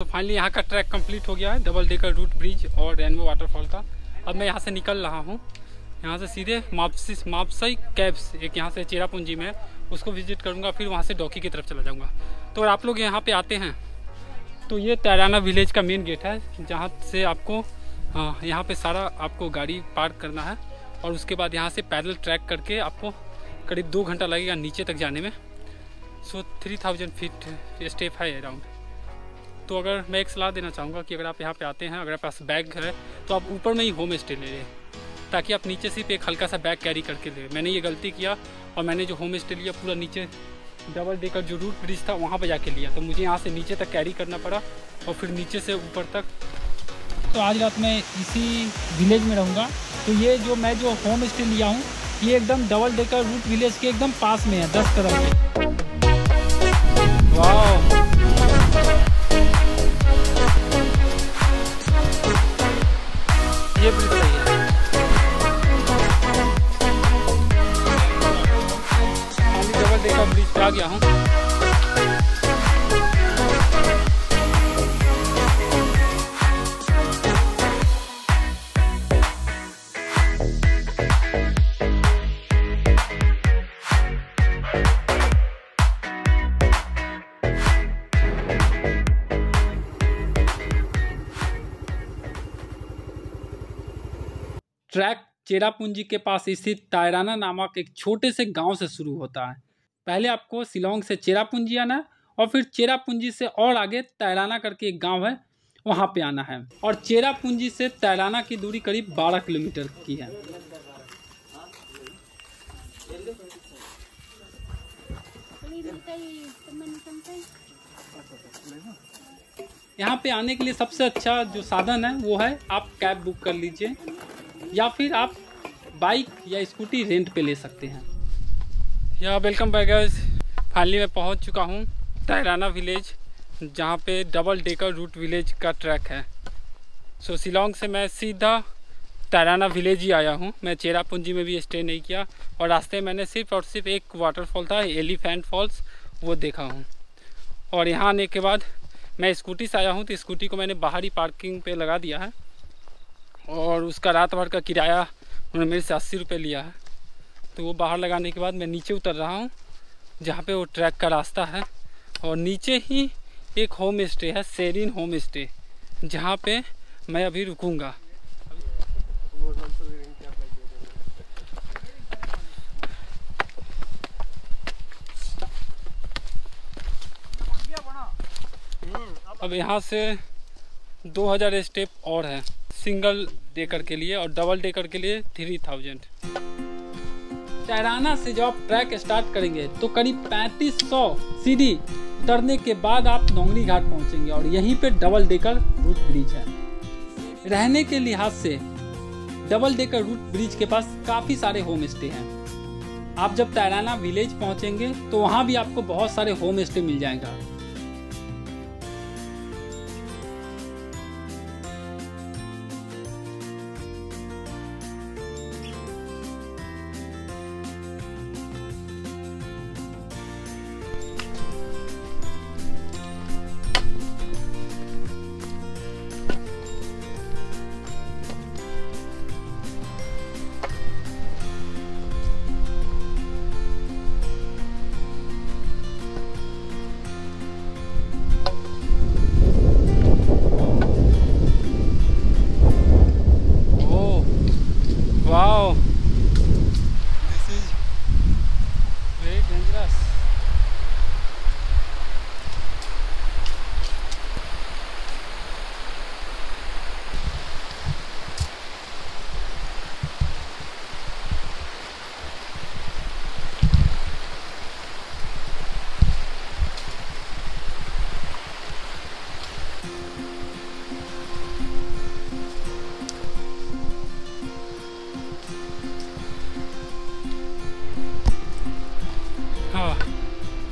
तो फाइनली यहाँ का ट्रैक कंप्लीट हो गया है डबल डेकर रूट ब्रिज और रेनबो वाटरफॉल का। अब मैं यहाँ से निकल रहा हूँ। यहाँ से सीधे मापसी मापसई कैब्स एक यहाँ से चेरापूंजी में उसको विज़िट करूँगा फिर वहाँ से डॉकी की तरफ़ चला जाऊँगा। तो अगर आप लोग यहाँ पे आते हैं। तो ये तैराना विलेज का मेन गेट है जहाँ से आपको हाँ, यहाँ पे सारा आपको गाड़ी पार्क करना है और उसके बाद यहाँ से पैदल ट्रैक करके आपको करीब दो घंटा लगेगा नीचे तक जाने में। So three thousand feet step है अराउंड तो अगर मैं एक सलाह देना चाहूँगा कि अगर आप यहाँ पे आते हैं, अगर आपके पास बैग है तो आप ऊपर में ही होम स्टे ले लें, ताकि आप नीचे सिर्फ़ एक हल्का सा बैग कैरी करके ले मैंने ये गलती किया और मैंने जो होम स्टे लिया, पूरा नीचे डबल डेकर जो रूट ब्रिज था, वहाँ पर जाके लिया। तो मुझे यहाँ से नीचे तक कैरी करना पड़ा और फिर नीचे से ऊपर तक। तो आज रात मैं इसी विलेज में रहूँगा। तो ये जो मैं जो होम स्टे लिया हूँ, ये एकदम डबल डेकर रूट विलेज के एकदम पास में है, दस कदम पे वाह गया हूँ। ट्रैक चेरापूंजी के पास स्थित तायराना नामक एक छोटे से गाँव से शुरू होता है। पहले आपको शिलोंग से चेरापूंजी आना है और फिर चेरापूंजी से और आगे तैराना करके एक गाँव है, वहाँ पे आना है। और चेरापूंजी से तैराना की दूरी करीब 12 किलोमीटर की है। यहाँ पे आने के लिए सबसे अच्छा जो साधन है, वो है आप कैब बुक कर लीजिए, या फिर आप बाइक या स्कूटी रेंट पे ले सकते हैं। या वेलकम बैक फाइनली मैं पहुँच चुका हूँ तैराना विलेज जहाँ पे डबल डेकर रूट विलेज का ट्रैक है। सो so, शिलोंग से मैं सीधा तैराना विलेज ही आया हूँ। मैं चेरापूंजी में भी स्टे नहीं किया और रास्ते मैंने सिर्फ़ और सिर्फ़ एक वाटरफॉल था एलिफेंट फॉल्स वो देखा हूँ। और यहाँ आने के बाद मैं स्कूटी से आया हूँ तो स्कूटी को मैंने बाहरी पार्किंग पे लगा दिया है और उसका रात भर का किराया उन्होंने मेरे से अस्सी रुपये लिया है। तो वो बाहर लगाने के बाद मैं नीचे उतर रहा हूँ, जहाँ पे वो ट्रैक का रास्ता है। और नीचे ही एक होम स्टे है, सेरिन होम स्टे, जहाँ पे मैं अभी रुकूँगा। अब यहाँ से 2000 स्टेप और हैं, सिंगल डेकर के लिए और डबल डेकर के लिए 3000 चाराना से जो आप ट्रैक स्टार्ट करेंगे तो करीब 3500 सीढ़ी उतरने के बाद आप नोंगरी घाट पहुँचेंगे और यहीं पे डबल डेकर रूट ब्रिज है। रहने के लिहाज से डबल डेकर रूट ब्रिज के पास काफ़ी सारे होम स्टे हैं। आप जब तैराना विलेज पहुँचेंगे तो वहाँ भी आपको बहुत सारे होम स्टे मिल जाएगा।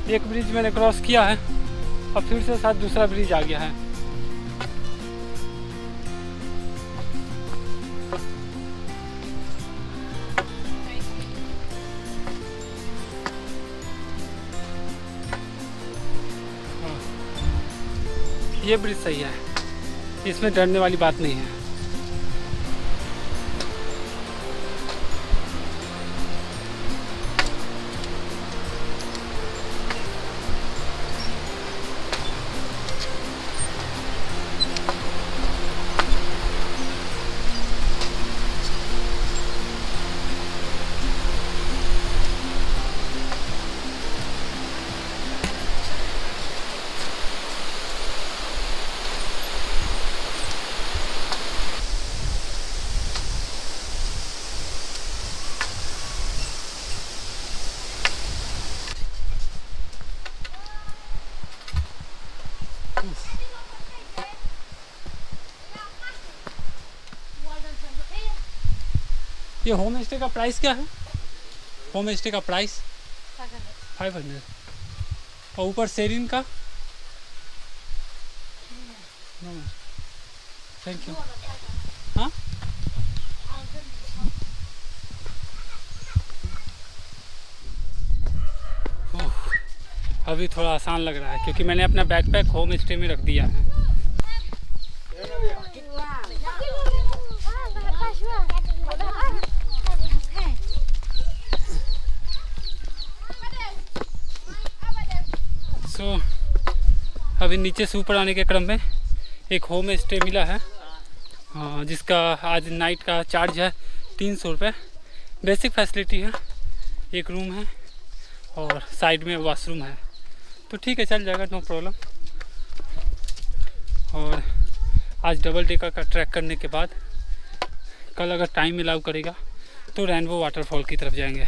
एक ब्रिज मैंने क्रॉस किया है और फिर से साथ दूसरा ब्रिज आ गया है। ये ब्रिज सही है, इसमें डरने वाली बात नहीं है। ये होम स्टे का प्राइस क्या है? होम स्टे का प्राइस? फाइव हंड्रेड और ऊपर शेरिन का? थैंक यू हाँ? अभी थोड़ा आसान लग रहा है क्योंकि मैंने अपना बैकपैक होम स्टे में रख दिया है सो अभी नीचे से ऊपर आने के क्रम में एक होम स्टे मिला है। हाँ, जिसका आज नाइट का चार्ज है तीन सौ रुपये बेसिक फैसिलिटी है एक रूम है और साइड में वॉशरूम है। तो ठीक है चल जाएगा नो प्रॉब्लम और आज डबल डेकर का ट्रैक करने के बाद कल अगर टाइम अलाउ करेगा तो रेनबो वाटरफॉल की तरफ़ जाएँगे।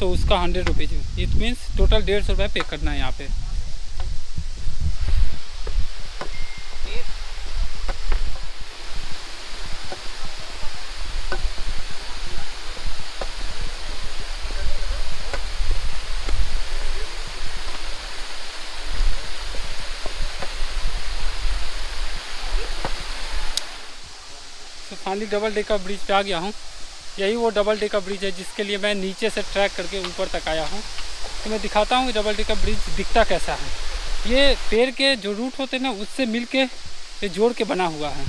तो उसका hundred rupees it means total डेढ़ सौ रुपये पे करना है यहाँ पे। तो finally double decker bridge पे आ गया हूँ। यही वो डबल डे का ब्रिज है, जिसके लिए मैं नीचे से ट्रैक करके ऊपर तक आया हूँ। तो मैं दिखाता हूँ कि डबल डे का ब्रिज दिखता कैसा है। ये पेड़ के जो रूट होते हैं ना, उससे मिल के ये जोड़ के बना हुआ है।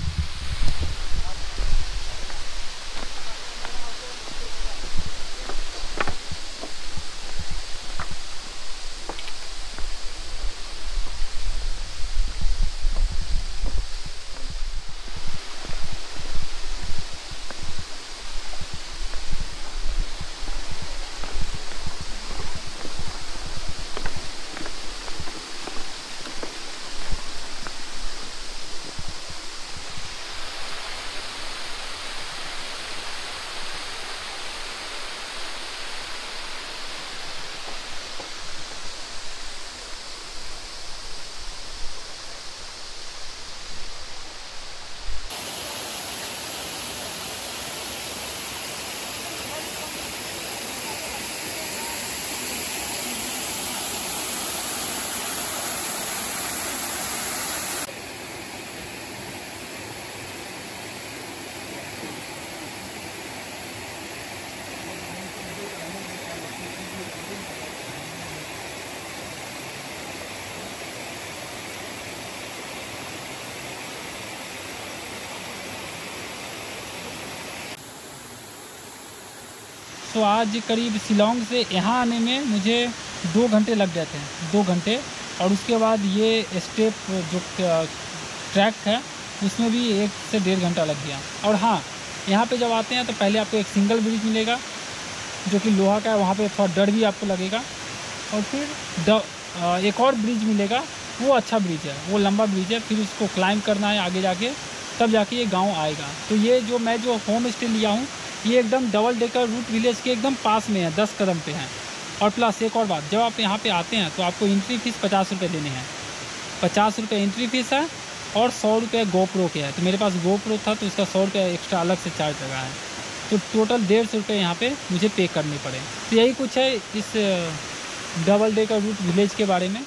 तो आज करीब शिलोंग से यहाँ आने में मुझे दो घंटे लग गए थे दो घंटे। और उसके बाद ये स्टेप जो ट्रैक है उसमें भी एक से डेढ़ घंटा लग गया। और हाँ यहाँ पे जब आते हैं तो पहले आपको एक सिंगल ब्रिज मिलेगा जो कि लोहा का है वहाँ पे थोड़ा डर भी आपको लगेगा। और फिर अ, एक और ब्रिज मिलेगा वो अच्छा ब्रिज है वो लंबा ब्रिज है फिर उसको क्लाइंब करना है आगे जाके तब जाके ये गाँव आएगा। तो ये जो मैं जो होम स्टे लिया हूँ ये एकदम डबल डेकर रूट विलेज के एकदम पास में है, दस कदम पे हैं। और प्लस एक और बात, जब आप यहाँ पे आते हैं तो आपको एंट्री फ़ीस पचास रुपये देने हैं। पचास रुपये एंट्री फ़ीस है और सौ रुपये गोप्रो के है। तो मेरे पास गोप्रो था तो इसका सौ रुपये एक्स्ट्रा अलग से चार्ज लगा है। तो टोटल डेढ़ सौ रुपये यहाँ पर मुझे पे करने पड़े। तो यही कुछ है इस double decker root village के बारे में।